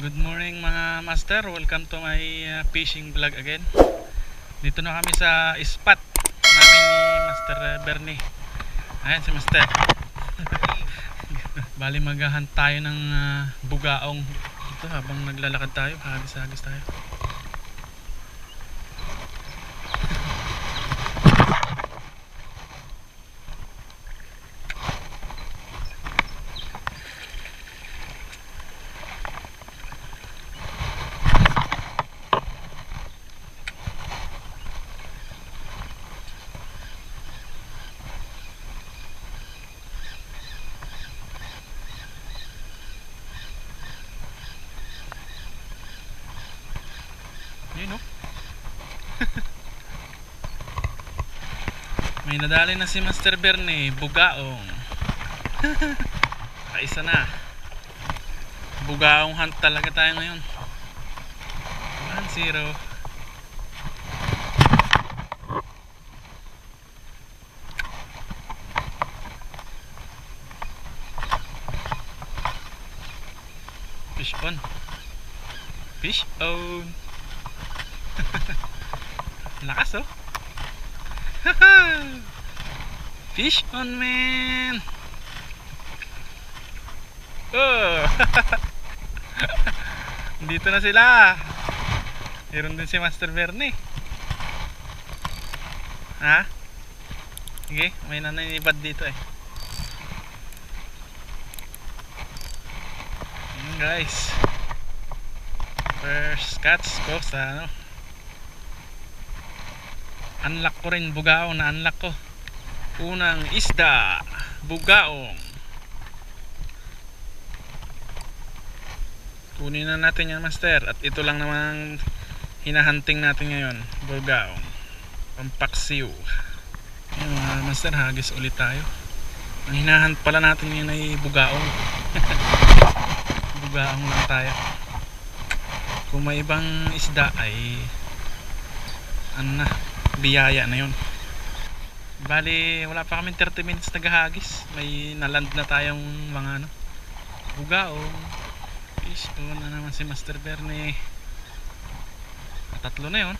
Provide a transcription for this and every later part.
Good morning mga master, welcome to my uh, fishing vlog again. Dito na kami sa spot namin ni Master Bernie. Ayan si Master. Bali maghahunt tayo ng uh, bugaong. Dito habang naglalakad tayo, hagis-hagis tayo Yun oh. May nadali na si Master Bernie, bugaong. Kaisa na. Bugaong hunt talaga tayo ngayon. 1-0. Fish on. Fish on. Lakas oh. Fish on man. Oh. Dito na sila. Meron din si Master Bernie. Ha? Sige, may nananibad dito eh. Ayan guys. First catch ko sa ano. Unlock ko rin bugaong na unlock ko. Unang isda, bugaong. Kunin na natin yan master at ito lang naman hinahunting natin ngayon, bugaong. Pampaksiw. Yan mga master, hagis ulit tayo. Ang hinahunt pala natin ngayon ay bugaong. bugaong lang tayo. Kung may ibang isda ay ano na, biyaya na yun. Bali wala pa kami 30 minutes naghahagis. May naland na tayong mga ano bugaong fish doon na naman si Master Bernie. Tatlo na yun.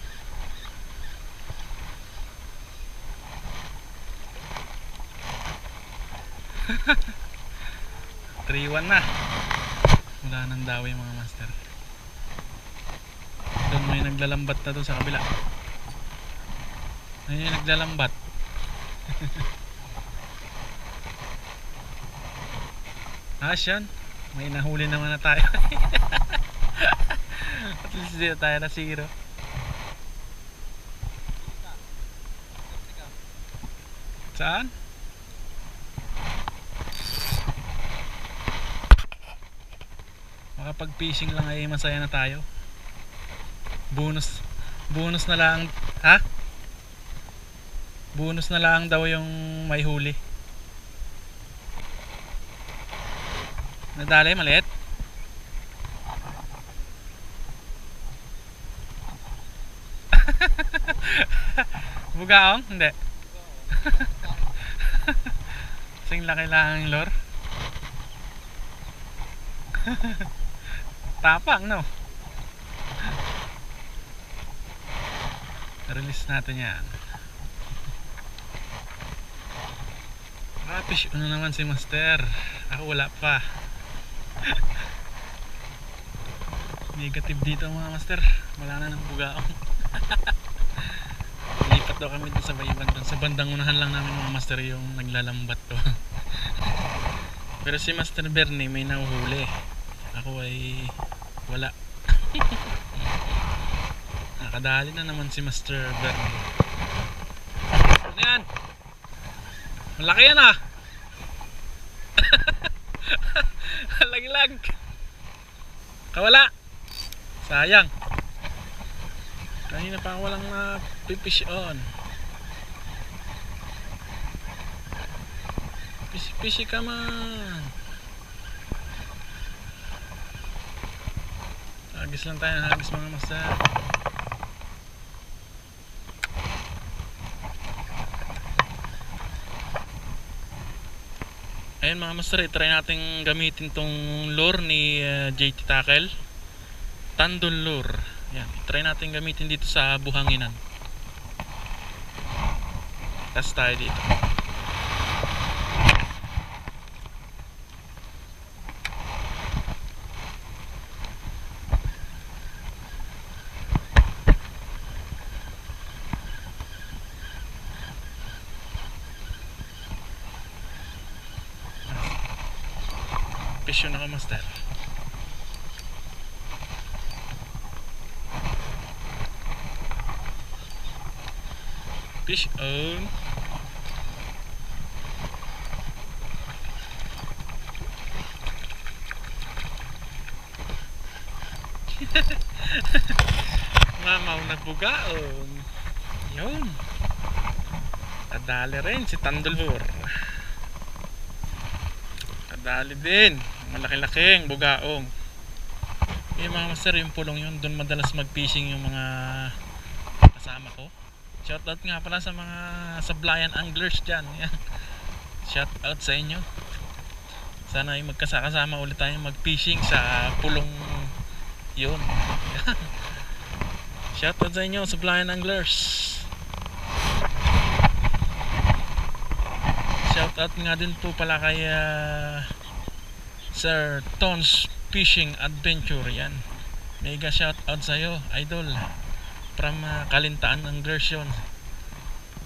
One na. Wala nang dawi mga master. Doon may naglalambat na doon sa kabila Ayun yung naglalambat. Ayos yan. May nahuli naman na tayo. At least dito tayo na zero. Saan? Makapag fishing lang ay masaya na tayo. Bonus bonus na lang. Ha? Bonus na lang daw yung may huli. Nadali maliit. Bugaong? Hindi. Sing laki lang yung lure tapang no? Release natin yan Rapish, ano naman si Master? Ako wala pa. Negative dito mga Master. Wala na ng bugaong. Lipat daw kami dun sa bayban dun. Sa bandang unahan lang namin mga Master yung naglalambat to. Pero si Master Bernie may nahuhuli. Ako ay wala. Nakadali na naman si Master Bernie. Ano yan? Malaki yan ah. Laglag. Kawala. Sayang. Kanina pa walang na pipish on. Pishi pishi ka man. Hagis lang tayo, hagis mga master. Ayun mga master, try natin gamitin tong lure ni uh, JT Tackle. Tandol lure. Yan, try natin gamitin dito sa buhanginan. Test tayo dito. Fish yun ako, master. Fish on. Mamaw na bugaon. Yun. Kadali rin si Tandulbur. Kadali din. Malaki-laking bugaong. Yung mga master, yung pulong yun, doon madalas mag-fishing yung mga kasama ko. Shoutout nga pala sa mga sablayan anglers dyan. Yan. Shoutout sa inyo. Sana ay magkasakasama ulit tayo mag-fishing sa pulong yun. Shoutout sa inyo, sablayan anglers. Shoutout nga din po pala kay ah, Sir Tons Fishing Adventure yan. Mega shoutout sa iyo, idol from uh, Kalintaan Anglers yun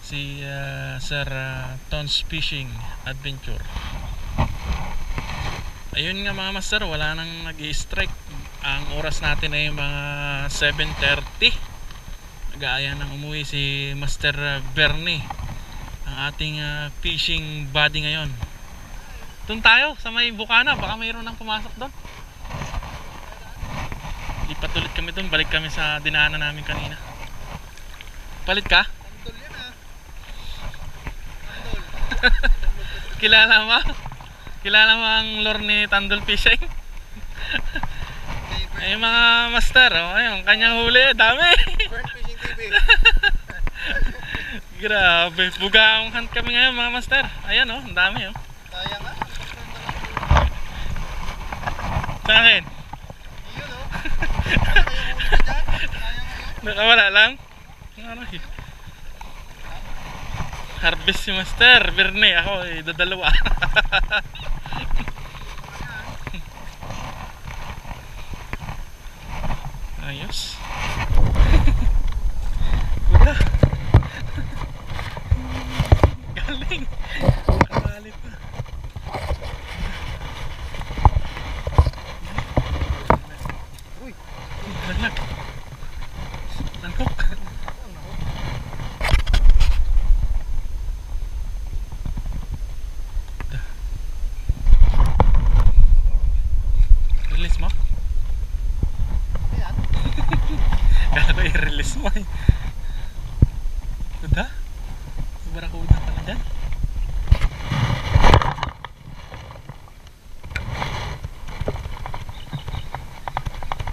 si uh, Sir uh, Tons Fishing Adventure. Ayun nga mga master wala nang nag strike ang oras natin ay mga 7.30 gaya ng umuwi si Master uh, Bernie ang ating uh, fishing buddy ngayon doon tayo sa may bukana baka mayroon nang pumasok doon lipat ulit kami doon balik kami sa dinaanan namin kanina palit ka? Tandol yan ah. kilala mo? kilala mo ang lore ni Tandol Fishing? Ay mga master oh, ayun kanyang huli dami Fishing TV. Grabe bugaong hunt kami ngayon mga master. Ayan oh ang dami oh. Sayang ah. sa akin. Yun oh. Nakawala lang. Ano eh. Harvest si master. Berne ako eh dadalawa. Ayos. Wala. fine.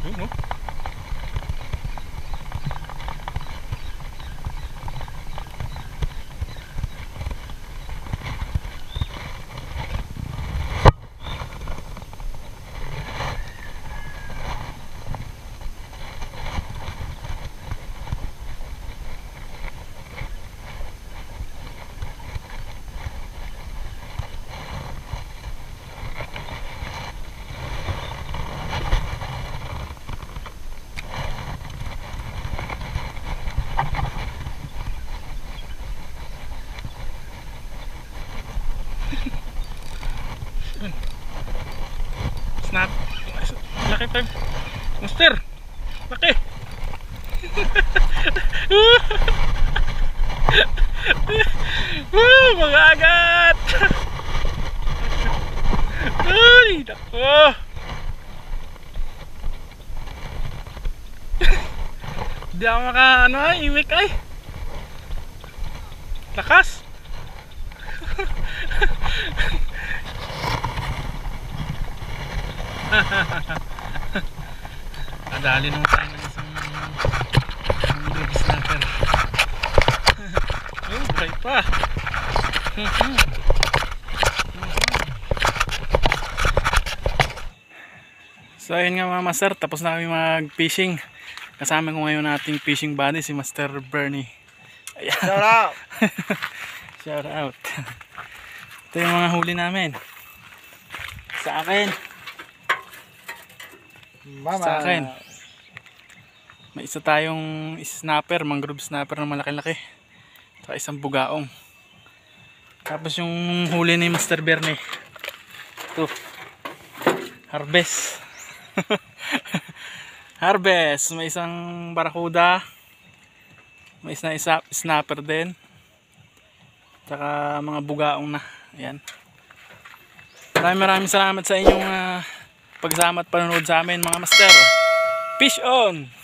Yun no? Snap. Laki pa. Master. Laki. Woo, mga agat. Ay, nako. Di ako maka, ano ay, imik ay. Lakas. Kadali nung tayo ng isang Nilog snapper Ayun, buhay pa So So ayun nga mga master, tapos na kami mag-fishing. Kasama ko ngayon ating fishing buddy si Master Bernie. Ayan. Shout out! Shout out. Ito yung mga huli namin. Sa akin, Mama. sa akin. May isa tayong snapper, mangrove snapper na malaki-laki. Saka isang bugaong. Tapos yung huli ni Master Bernie. Ito. Harvest. Harvest. May isang barakuda. May isang isa, snapper din. Tsaka mga bugaong na. Ayan. Maraming maraming salamat sa inyong ah, pagsama at panonood sa amin mga master. Fish on!